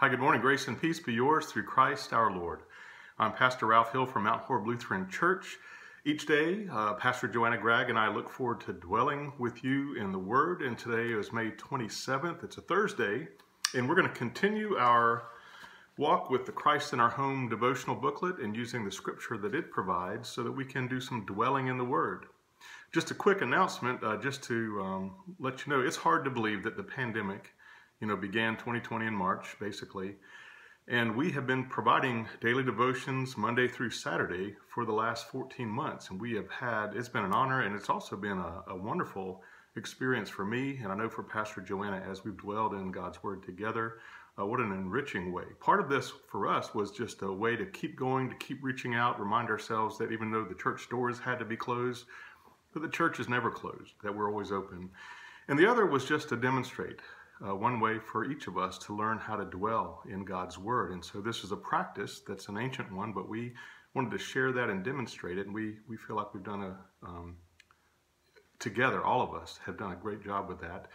Hi, good morning. Grace and peace be yours through Christ our Lord. I'm Pastor Ralph Hill from Mount Horeb Lutheran Church. Each day, uh, Pastor Joanna Gregg and I look forward to dwelling with you in the Word. And today is May 27th. It's a Thursday. And we're going to continue our walk with the Christ in Our Home devotional booklet and using the scripture that it provides so that we can do some dwelling in the Word. Just a quick announcement, uh, just to um, let you know, it's hard to believe that the pandemic you know, began 2020 in March, basically. And we have been providing daily devotions Monday through Saturday for the last 14 months. And we have had, it's been an honor and it's also been a, a wonderful experience for me. And I know for Pastor Joanna as we've dwelled in God's Word together. Uh, what an enriching way. Part of this for us was just a way to keep going, to keep reaching out, remind ourselves that even though the church doors had to be closed, that the church is never closed, that we're always open. And the other was just to demonstrate uh, one way for each of us to learn how to dwell in God's Word. And so this is a practice that's an ancient one, but we wanted to share that and demonstrate it. And we, we feel like we've done a, um, together, all of us have done a great job with that.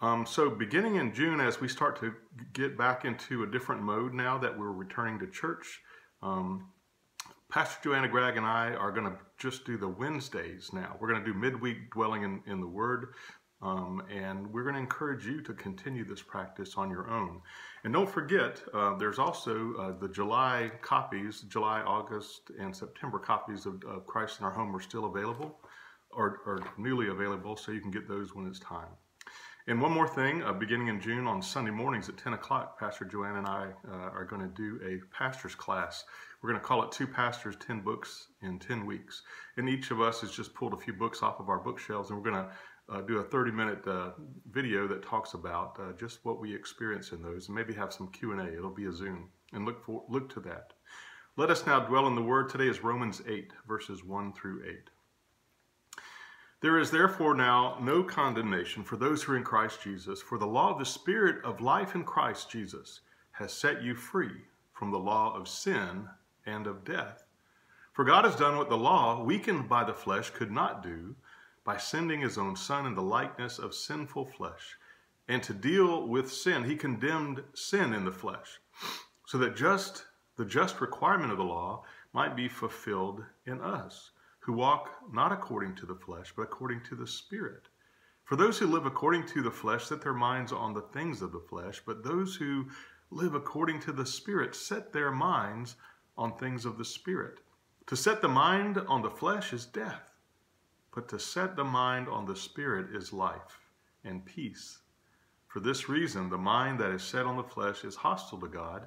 Um, so beginning in June, as we start to get back into a different mode now that we're returning to church, um, Pastor Joanna Gregg and I are going to just do the Wednesdays now. We're going to do midweek dwelling in, in the Word. Um, and we're going to encourage you to continue this practice on your own. And don't forget, uh, there's also uh, the July copies, July, August, and September copies of, of Christ in Our Home are still available or, or, newly available, so you can get those when it's time. And one more thing, uh, beginning in June on Sunday mornings at 10 o'clock, Pastor Joanne and I uh, are going to do a pastor's class. We're going to call it Two Pastors, 10 Books in 10 Weeks. And each of us has just pulled a few books off of our bookshelves, and we're going to uh, do a 30 minute uh, video that talks about uh, just what we experience in those and maybe have some Q&A. It'll be a Zoom and look for look to that. Let us now dwell in the word. Today is Romans 8 verses 1 through 8. There is therefore now no condemnation for those who are in Christ Jesus, for the law of the Spirit of life in Christ Jesus has set you free from the law of sin and of death. For God has done what the law, weakened by the flesh, could not do by sending his own Son in the likeness of sinful flesh. And to deal with sin, he condemned sin in the flesh, so that just the just requirement of the law might be fulfilled in us, who walk not according to the flesh, but according to the Spirit. For those who live according to the flesh set their minds on the things of the flesh, but those who live according to the Spirit set their minds on things of the Spirit. To set the mind on the flesh is death but to set the mind on the Spirit is life and peace. For this reason, the mind that is set on the flesh is hostile to God.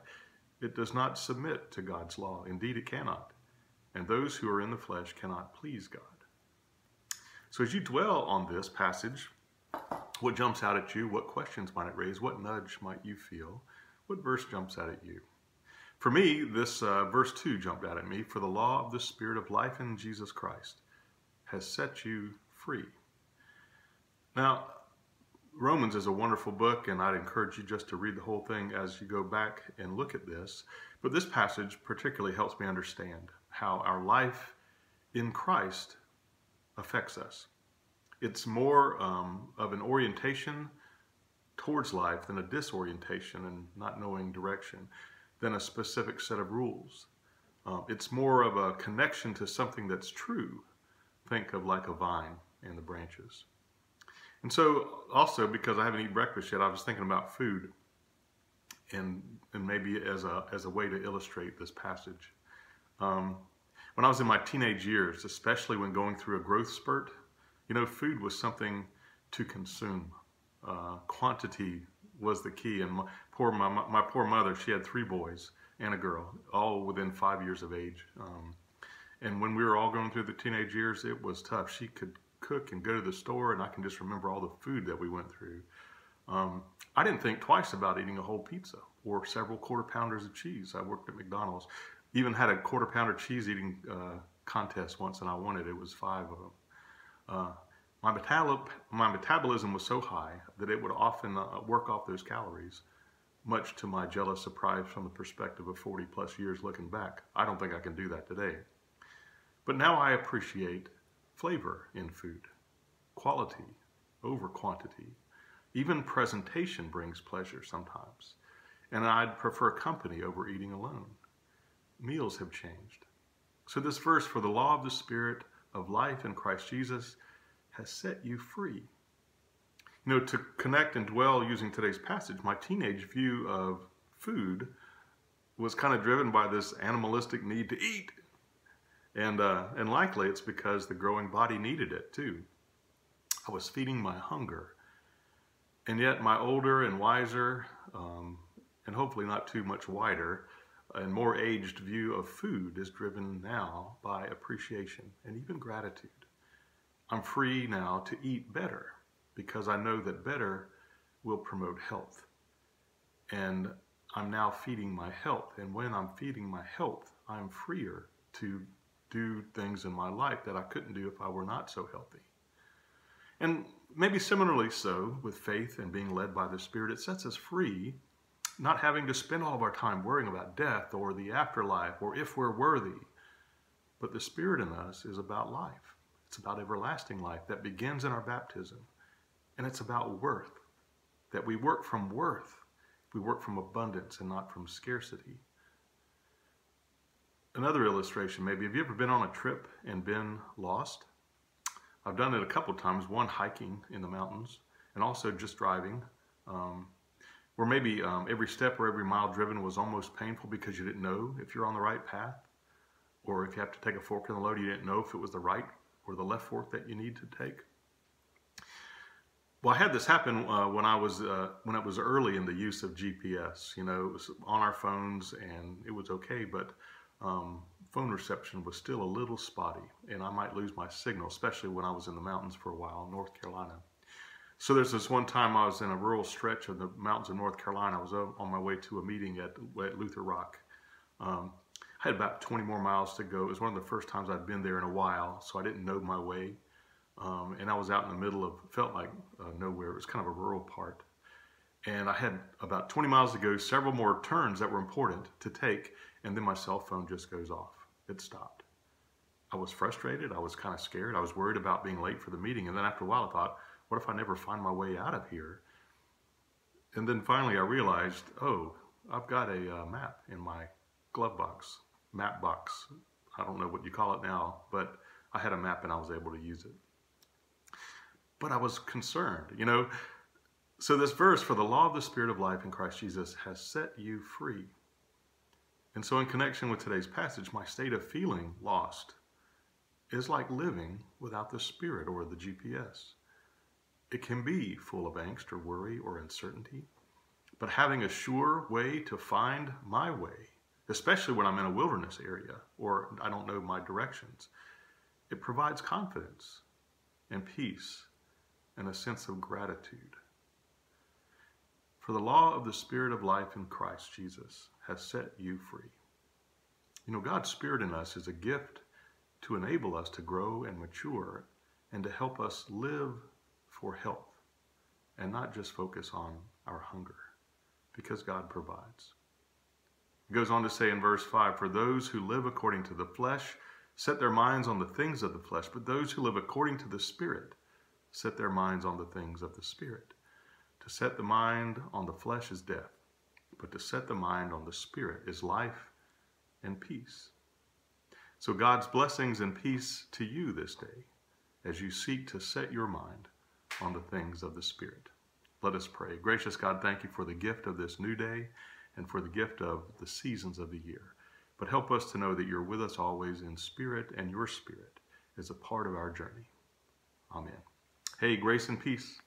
It does not submit to God's law. Indeed, it cannot. And those who are in the flesh cannot please God. So, as you dwell on this passage, what jumps out at you? What questions might it raise? What nudge might you feel? What verse jumps out at you? For me, this uh, verse 2 jumped out at me. For the law of the Spirit of life in Jesus Christ has set you free. Now, Romans is a wonderful book, and I'd encourage you just to read the whole thing as you go back and look at this. But this passage particularly helps me understand how our life in Christ affects us. It's more um, of an orientation towards life than a disorientation and not knowing direction, than a specific set of rules. Um, it's more of a connection to something that's true think of like a vine and the branches. And so also because I haven't eaten breakfast yet, I was thinking about food and and maybe as a as a way to illustrate this passage. Um, when I was in my teenage years, especially when going through a growth spurt, you know, food was something to consume. Uh, quantity was the key. And my poor my, my poor mother, she had three boys and a girl, all within five years of age. Um, and when we were all going through the teenage years, it was tough. She could cook and go to the store, and I can just remember all the food that we went through. Um, I didn't think twice about eating a whole pizza or several quarter pounders of cheese. I worked at McDonald's. Even had a quarter pounder cheese eating uh, contest once, and I won it. It was five of them. Uh, my, metabol- my metabolism was so high that it would often uh, work off those calories, much to my jealous surprise from the perspective of 40 plus years looking back. I don't think I can do that today. But now I appreciate flavor in food, quality over quantity. Even presentation brings pleasure sometimes. and I'd prefer company over eating alone. Meals have changed. So, this verse, for the law of the Spirit of life in Christ Jesus has set you free. You know, to connect and dwell using today's passage, my teenage view of food was kind of driven by this animalistic need to eat. And, uh, and likely it's because the growing body needed it too. I was feeding my hunger. And yet, my older and wiser, um, and hopefully not too much wider, and more aged view of food is driven now by appreciation and even gratitude. I'm free now to eat better because I know that better will promote health. And I'm now feeding my health. And when I'm feeding my health, I'm freer to do things in my life that I couldn't do if I were not so healthy. And maybe similarly so with faith and being led by the Spirit, it sets us free, not having to spend all of our time worrying about death or the afterlife or if we're worthy. But the Spirit in us is about life. It's about everlasting life that begins in our baptism. And it's about worth, that we work from worth. We work from abundance and not from scarcity. Another illustration, maybe, have you ever been on a trip and been lost? I've done it a couple times, one hiking in the mountains and also just driving. Um, where maybe um, every step or every mile driven was almost painful because you didn't know if you're on the right path, or if you have to take a fork in the road, you didn't know if it was the right or the left fork that you need to take. Well, I had this happen uh, when I was uh, when it was early in the use of GPS. You know, it was on our phones and it was okay, but um, phone reception was still a little spotty, and I might lose my signal, especially when I was in the mountains for a while North Carolina. So there's this one time I was in a rural stretch of the mountains of North Carolina. I was on my way to a meeting at, at Luther Rock. Um, I had about 20 more miles to go. It was one of the first times I'd been there in a while, so I didn't know my way. Um, and I was out in the middle of, felt like uh, nowhere. It was kind of a rural part. And I had about 20 miles to go, several more turns that were important to take, and then my cell phone just goes off. It stopped. I was frustrated. I was kind of scared. I was worried about being late for the meeting. And then after a while, I thought, what if I never find my way out of here? And then finally, I realized, oh, I've got a uh, map in my glove box, map box. I don't know what you call it now, but I had a map and I was able to use it. But I was concerned, you know. So, this verse, for the law of the Spirit of life in Christ Jesus has set you free. And so, in connection with today's passage, my state of feeling lost is like living without the Spirit or the GPS. It can be full of angst or worry or uncertainty, but having a sure way to find my way, especially when I'm in a wilderness area or I don't know my directions, it provides confidence and peace and a sense of gratitude. For the law of the Spirit of life in Christ Jesus has set you free. You know, God's Spirit in us is a gift to enable us to grow and mature and to help us live for health and not just focus on our hunger because God provides. It goes on to say in verse 5 For those who live according to the flesh set their minds on the things of the flesh, but those who live according to the Spirit set their minds on the things of the Spirit. To set the mind on the flesh is death, but to set the mind on the Spirit is life and peace. So, God's blessings and peace to you this day as you seek to set your mind on the things of the Spirit. Let us pray. Gracious God, thank you for the gift of this new day and for the gift of the seasons of the year. But help us to know that you're with us always in spirit and your spirit is a part of our journey. Amen. Hey, grace and peace.